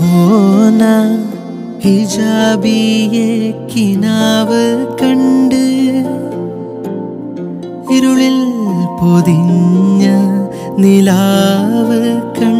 ഓന ഹിജാബിയെ കിനാവ് കണ്ട് ഇരുളിൽ പൊതിഞ്ഞ നിലാവ് കണ്ട്